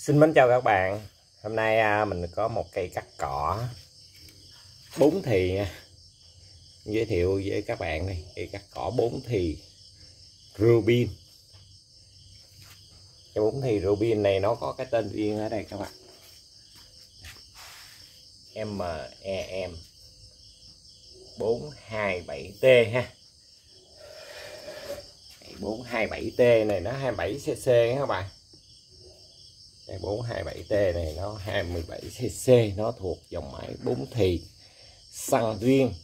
Xin mến chào các bạn. Hôm nay à, mình có một cây cắt cỏ, bốn thì à, Giới thiệu với các bạn đây Cây cắt cỏ bốn thì, Rubin. Cái bốn thì Rubin này nó có cái tên riêng ở đây các bạn. MEM 427T ha. 427T này nó 27cc các bạn cái 427T này nó 27cc nó thuộc dòng máy 4 thì. Xăng riêng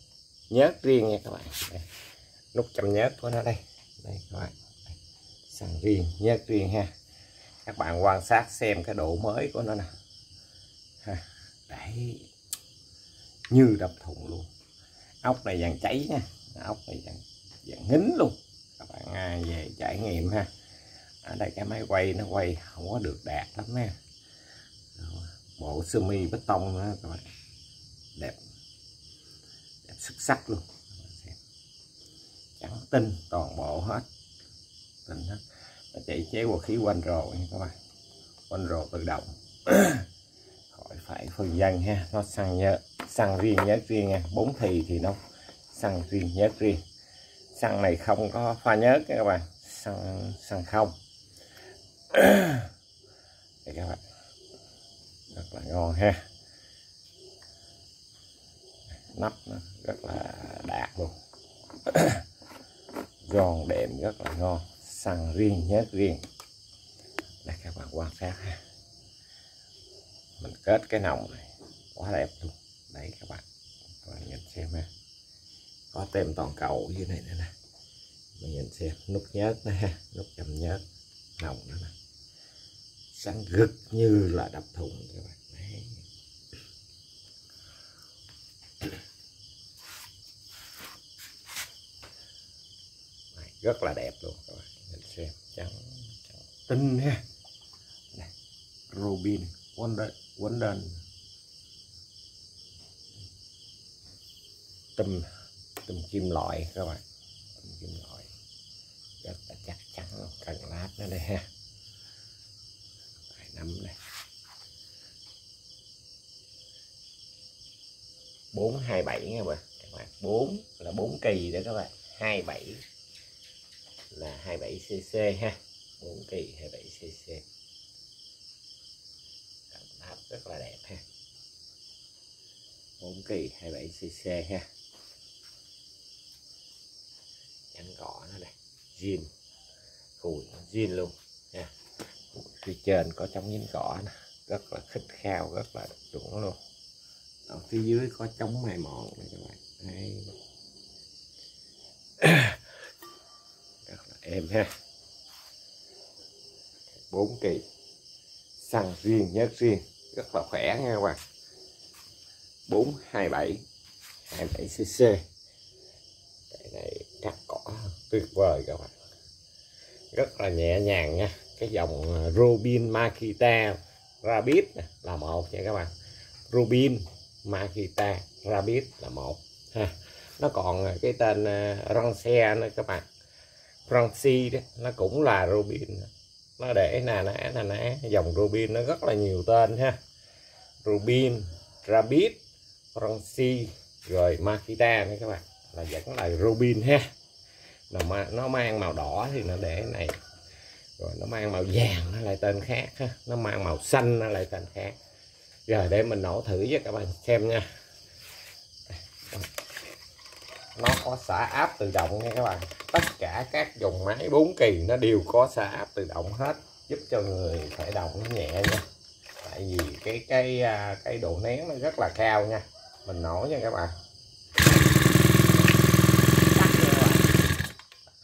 nhớt riêng nha các bạn. Đây. nút châm nhớt của nó đây. Đây các bạn. Xăng riêng nhớt riêng ha. Các bạn quan sát xem cái độ mới của nó nè. Ha. đấy. Như đập thùng luôn. Ốc này vàng cháy nha. Ốc này vàng, vàng ngính luôn. Các bạn à, về trải nghiệm ha ở đây cái máy quay nó quay không có được đạt lắm nha. Bộ sơ mi bê tông đó, các bạn. Đẹp. Đẹp xuất sắc luôn. Trắng tinh toàn bộ hết. Tinh hết. Nó chạy chế qua khí quanh rồ nha, các bạn. Quanh rồ tự động. Khỏi phải phân dân ha. Nó xăng nhớ xăng riêng nhớ riêng nha. Bốn thì thì nó xăng riêng nhớ riêng. Xăng này không có pha nhớt các bạn. Xăng xăng không. đây các bạn. Rất là ngon ha. Nắp nó rất là đạt luôn. Giòn đệm rất là ngon. Xăng riêng nhớt riêng. Đây các bạn quan sát ha. Mình kết cái nòng này. Quá đẹp luôn. Đấy các bạn. Các bạn nhìn xem ha. Có tem toàn cầu dưới này nữa nè. Mình nhìn xem. Nút nhớt nè nút chầm nhớt nòng nữa nè sáng rực như là đập thùng các bạn Đấy. Đấy, rất là đẹp luôn các bạn. Nhìn xem trắng, trắng. Tinh ha. Này Robin Wonder Wonder. Tùm tùm kim loại các bạn. Tùm kim loại rất là chắc chắn cần lát nữa đây ha. Phải nắm này bốn hai bảy nha bạn các bạn, bốn là bốn kỳ đó các bạn. Hai bảy là hai bảy cc ha. Bốn kỳ, hai bảy cc đáp rất là đẹp ha. Bốn kỳ, hai bảy cc ha. Nhắn gõ nó đây zin củi zin luôn. Nha. Phía trên có chống dính cỏ nè. Rất là khích khao, rất là chuẩn luôn. Ở phía dưới có chống mài mòn này các bạn. Đây. rất là êm ha. Bốn kỳ. Xăng riêng, nhớt riêng. Rất là khỏe nha các bạn. 427 27 cc cái này tuyệt vời các bạn. Rất là nhẹ nhàng nha. Cái dòng à, Robin Makita Rabbit là một nha các bạn. Robin Makita Rabbit là một, ha. Nó còn à, cái tên à, Ronce nữa các bạn. Ronci đó, nó cũng là Robin. Nó để nà nã nà ná. Dòng Robin nó rất là nhiều tên ha. Robin Rabbit Ronci rồi Makita nữa các bạn. Là vẫn là Robin ha nó mang màu đỏ thì nó để này. Rồi nó mang màu vàng, nó lại tên khác ha. nó mang màu xanh, nó lại tên khác. Rồi để mình nổ thử với các bạn xem nha. Nó có xả áp tự động nha các bạn. Tất cả các dòng máy 4 kỳ nó đều có xả áp tự động hết, giúp cho người khởi động nó nhẹ nha. Tại vì cái cái à, cái độ nén nó rất là cao nha. Mình nổ nha các bạn.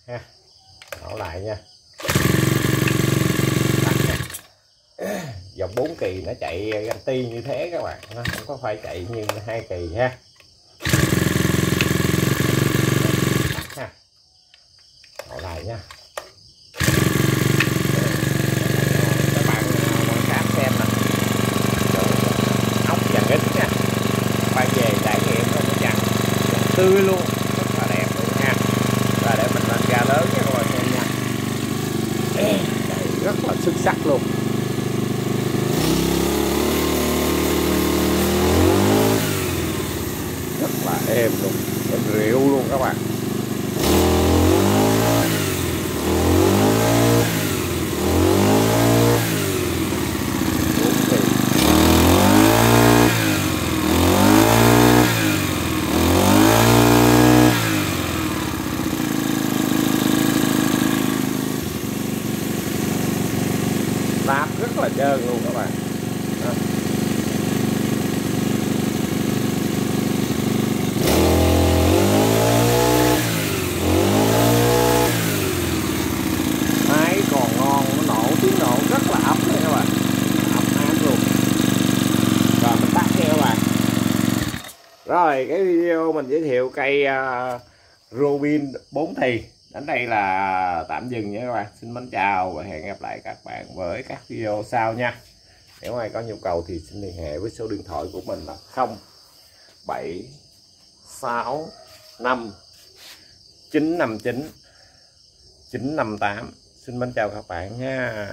Ha nổ lại nha. Dòng 4 kỳ nó chạy ganh ti như thế các bạn. Nó không có phải chạy như hai kỳ ha. Ha Đổ lại nha. À, Tươi luôn. sắc luôn. Rất là êm luôn êm rượu luôn các bạn. Rồi cái video mình giới thiệu cây uh, Robin 4 thì. Đến đây là tạm dừng nha các bạn. Xin mến chào và hẹn gặp lại các bạn với các video sau nha. Nếu ai có nhu cầu thì xin liên hệ với số điện thoại của mình là 0 7 6 5 959 958 xin mến chào các bạn nha.